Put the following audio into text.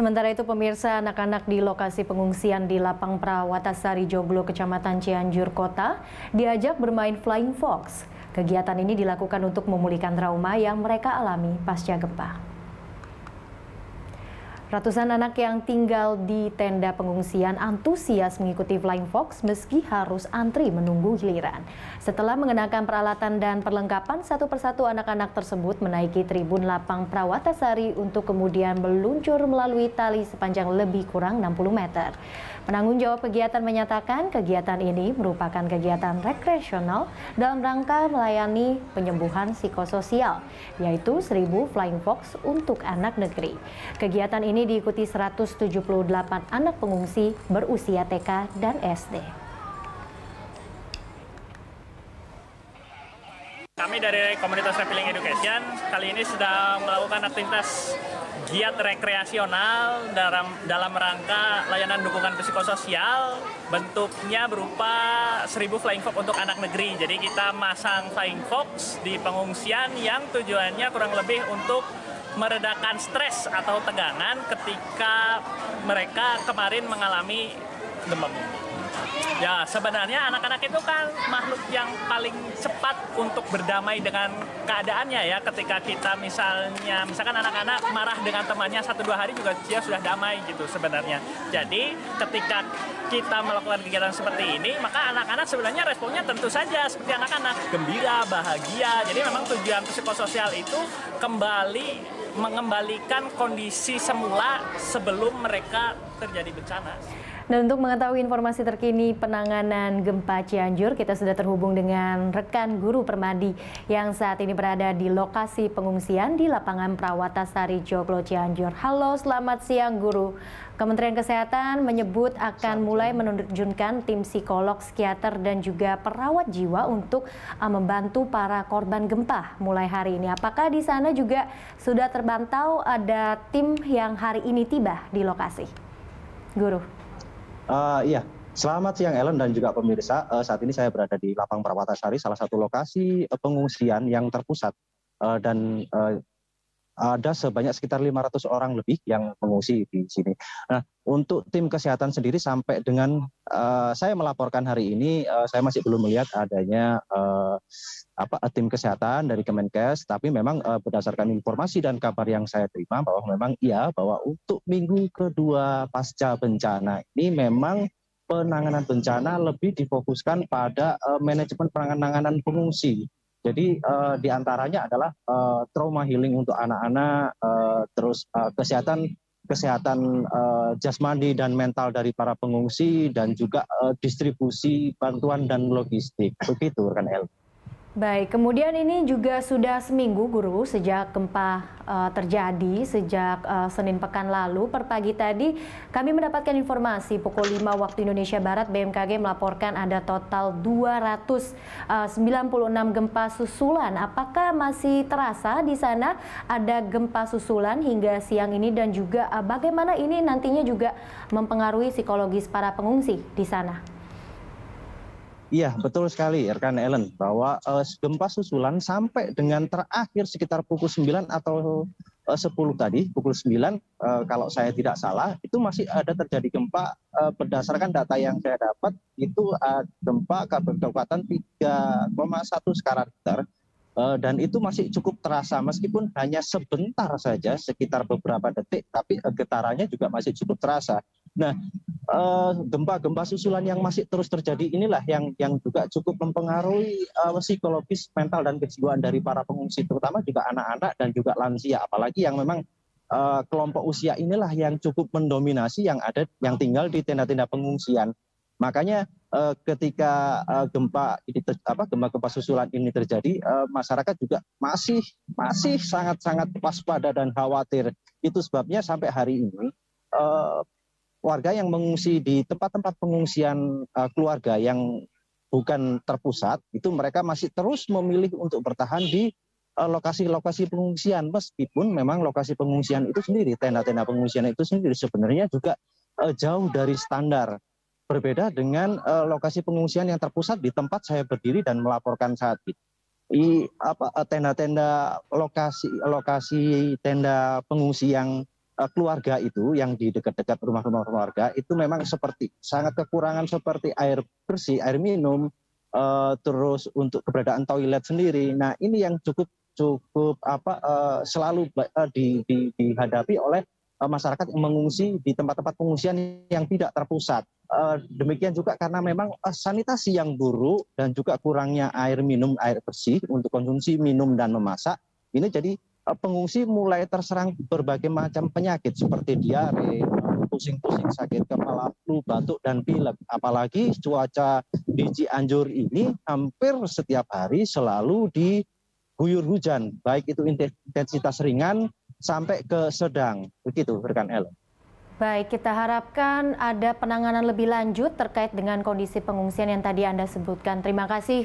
Sementara itu pemirsa anak-anak di lokasi pengungsian di Lapang Prawatasari Joglo, Kecamatan Cianjur Kota, diajak bermain Flying Fox. Kegiatan ini dilakukan untuk memulihkan trauma yang mereka alami pasca gempa. Ratusan anak yang tinggal di tenda pengungsian antusias mengikuti Flying Fox meski harus antri menunggu giliran. Setelah mengenakan peralatan dan perlengkapan, satu persatu anak-anak tersebut menaiki tribun lapang Prawatasari untuk kemudian meluncur melalui tali sepanjang lebih kurang 60 meter. Penanggung jawab kegiatan menyatakan kegiatan ini merupakan kegiatan rekreasional dalam rangka melayani penyembuhan psikososial, yaitu 1000 Flying Fox untuk anak negeri. Kegiatan ini diikuti 178 anak pengungsi berusia TK dan SD. Kami dari komunitas Refilling Education kali ini sedang melakukan aktivitas giat rekreasional dalam dalam rangka layanan dukungan psikososial bentuknya berupa 1000 flying fox untuk anak negeri. Jadi kita masang flying fox di pengungsian yang tujuannya kurang lebih untuk meredakan stres atau tegangan ketika mereka kemarin mengalami demam. Ya, sebenarnya anak-anak itu kan makhluk yang paling cepat untuk berdamai dengan keadaannya ya. Ketika kita misalnya, misalkan anak-anak marah dengan temannya satu dua hari juga dia sudah damai gitu sebenarnya. Jadi ketika kita melakukan kegiatan seperti ini, maka anak-anak sebenarnya responnya tentu saja seperti anak-anak gembira, bahagia. Jadi memang tujuan psikososial itu kembali mengembalikan kondisi semula sebelum mereka terjadi bencana. Dan untuk mengetahui informasi terkini penanganan gempa Cianjur, kita sudah terhubung dengan rekan guru Permadi yang saat ini berada di lokasi pengungsian di lapangan Prawatasari Joglo Cianjur. Halo, selamat siang guru. Kementerian Kesehatan menyebut akan mulai menerjunkan tim psikolog, psikiater dan juga perawat jiwa untuk uh, membantu para korban gempa mulai hari ini. Apakah di sana juga sudah terbantau ada tim yang hari ini tiba di lokasi? Guru. Uh, iya, selamat siang Ellen dan juga pemirsa. Uh, saat ini saya berada di Lapang Perwatasari, salah satu lokasi uh, pengungsian yang terpusat uh, dan uh, ada sebanyak sekitar 500 orang lebih yang mengungsi di sini. Nah, untuk tim kesehatan sendiri sampai dengan uh, saya melaporkan hari ini, uh, saya masih belum melihat adanya uh, apa tim kesehatan dari Kemenkes, tapi memang uh, berdasarkan informasi dan kabar yang saya terima bahwa memang iya bahwa untuk minggu kedua pasca bencana ini memang penanganan bencana lebih difokuskan pada uh, manajemen penanganan pengungsi jadi uh, di antaranya adalah uh, trauma healing untuk anak-anak, uh, terus uh, kesehatan kesehatan uh, jasmani dan mental dari para pengungsi dan juga uh, distribusi bantuan dan logistik. Begitu kan El. Baik, kemudian ini juga sudah seminggu guru sejak gempa uh, terjadi sejak uh, Senin pekan lalu. Per pagi tadi kami mendapatkan informasi pukul 5 waktu Indonesia Barat BMKG melaporkan ada total 296 gempa susulan. Apakah masih terasa di sana ada gempa susulan hingga siang ini dan juga uh, bagaimana ini nantinya juga mempengaruhi psikologis para pengungsi di sana? Iya, betul sekali rekan Ellen bahwa uh, gempa susulan sampai dengan terakhir sekitar pukul 9 atau uh, 10 tadi, pukul 9 uh, kalau saya tidak salah itu masih ada terjadi gempa uh, berdasarkan data yang saya dapat itu uh, gempa kabupaten 3,1 skala Richter uh, dan itu masih cukup terasa meskipun hanya sebentar saja sekitar beberapa detik tapi getarannya juga masih cukup terasa. Nah, Eh, gempa-gempa susulan yang masih terus terjadi inilah yang yang juga cukup mempengaruhi uh, psikologis mental dan kejiwaan dari para pengungsi terutama juga anak-anak dan juga lansia. Apalagi yang memang uh, kelompok usia inilah yang cukup mendominasi yang ada yang tinggal di tenda-tenda pengungsian. Makanya uh, ketika uh, gempa ini ter, apa gempa gempa susulan ini terjadi uh, masyarakat juga masih masih sangat sangat waspada dan khawatir. Itu sebabnya sampai hari ini warga yang mengungsi di tempat-tempat pengungsian uh, keluarga yang bukan terpusat itu mereka masih terus memilih untuk bertahan di eh, lokasi-lokasi pengungsian. Meskipun memang lokasi pengungsian itu sendiri tenda-tenda pengungsian itu sendiri sebenarnya juga uh, jauh dari standar. Berbeda dengan lokasi pengungsian yang terpusat di tempat saya berdiri dan melaporkan saat ini. I, apa tenda-tenda lokasi lokasi tenda pengungsi yang keluarga itu yang di dekat-dekat rumah-rumah keluarga itu memang seperti sangat kekurangan seperti air bersih, air minum, uh, terus untuk keberadaan toilet sendiri. Nah ini yang cukup cukup apa uh, selalu uh, di, di, dihadapi oleh uh, masyarakat yang mengungsi di tempat-tempat pengungsian yang tidak terpusat. Uh, demikian juga karena memang uh, sanitasi yang buruk dan juga kurangnya air minum, air bersih untuk konsumsi minum dan memasak. Ini jadi pengungsi mulai terserang berbagai macam penyakit seperti diare, pusing-pusing sakit kepala, flu, batuk dan pilek. Apalagi cuaca di Cianjur ini hampir setiap hari selalu di guyur hujan, baik itu intensitas ringan sampai ke sedang. Begitu, rekan Ellen. Baik, kita harapkan ada penanganan lebih lanjut terkait dengan kondisi pengungsian yang tadi Anda sebutkan. Terima kasih.